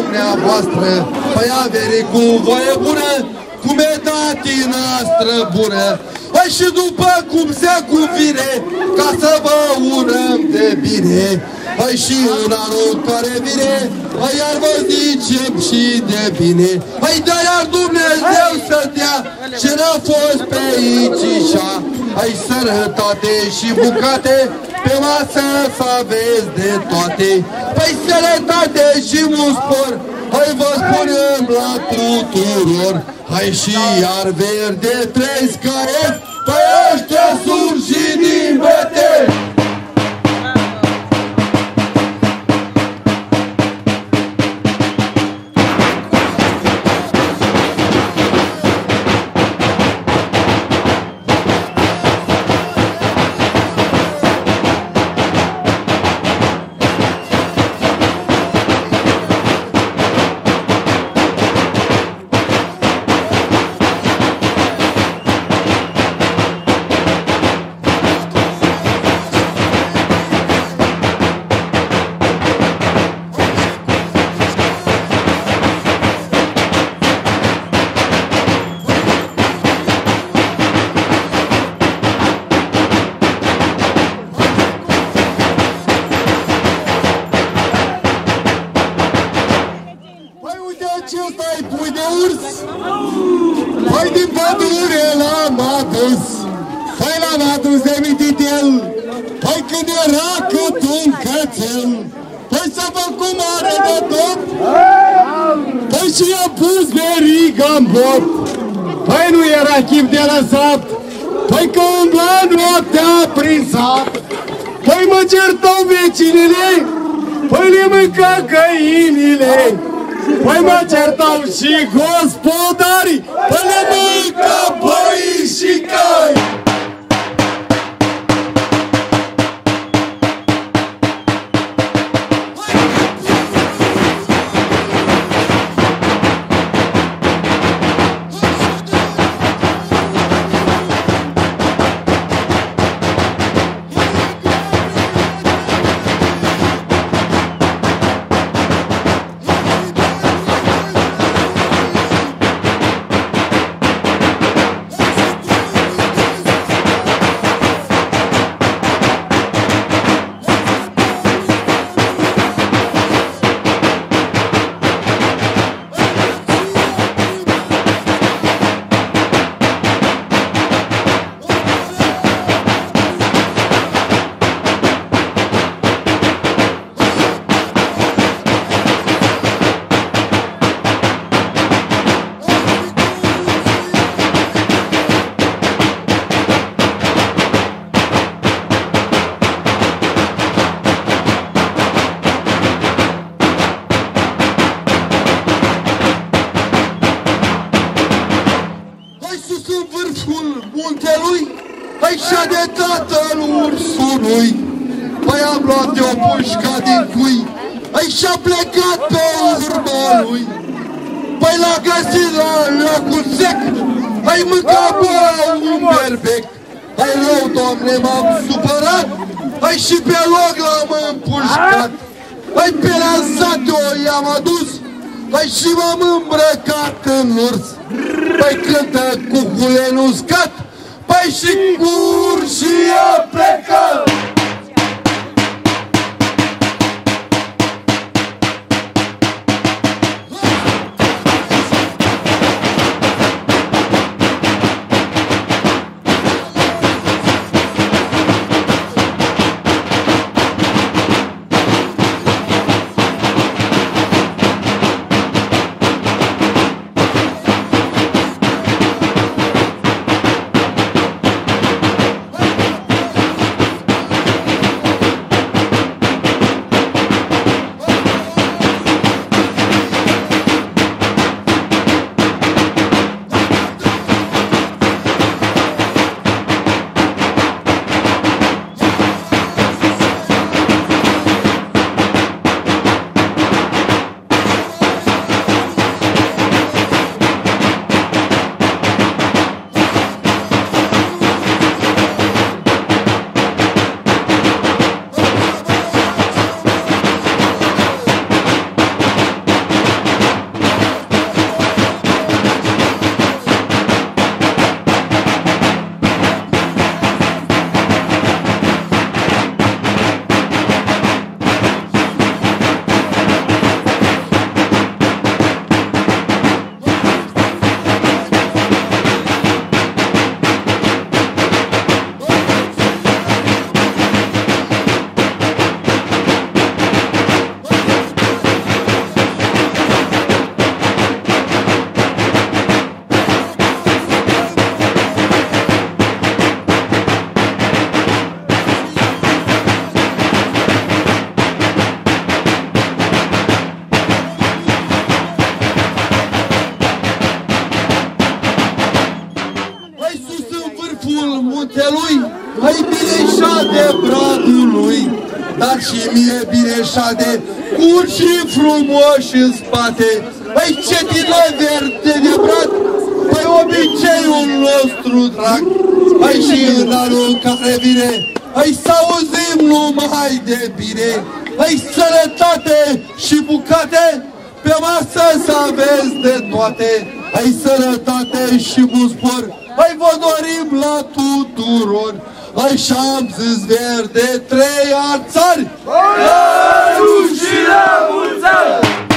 dumneavoastră. Păi avere cu voie bună, cum e datii noastră bună? Păi și după cum se cuvine, ca să vă urăm de bine. Păi și în anul care vine, păi iar vă zicem și de bine. Păi de iar Dumnezeu să dea ce n-a fost pe aici așa ai sănătate și bucate pe masă să aveți de toate. Păi sănătate și mult spor, hai vă spunem la tuturor. Hai și iar verde trei scare, păi ăștia sunt și din băteri. Urs Păi din pădure l-am adus Păi l-am adus de mititel Păi când era cât un cățel. Păi s-a făcut mare de tot. Păi și i-a pus veriga în bot. Păi nu era chip de lăsat. Păi că umbla noaptea prin sat. Păi mă certau vecinile Păi le mânca găinile Păi mă certau și gospodarii Păi le mânca băi și cai sus în vârful muntelui, hai și de tatăl ursului. Păi am luat eu pușca din cui, ai și-a plecat pe urma lui. Păi l-a găsit la locul sec, ai mâncat bă un berbec. Hai rău, doamne, m-am supărat, hai și pe loc l-am împușcat. Hai pe lansat eu i-am adus, hai și m-am îmbrăcat în urs. Păi cântă cuculen uscat, păi și cu urșii a plecat. Statului, dar și mie bine șade, curși și frumoși în spate. Păi ce tine verde de brat, păi obiceiul nostru drag, păi și în anul care vine, Hai să auzim numai de bine, Hai sănătate și bucate, pe masă să aveți de toate, Hai sănătate și muspor, Hai vă dorim la tuturor, ai șamzes verde, trei arțari! Bălăruși la mulți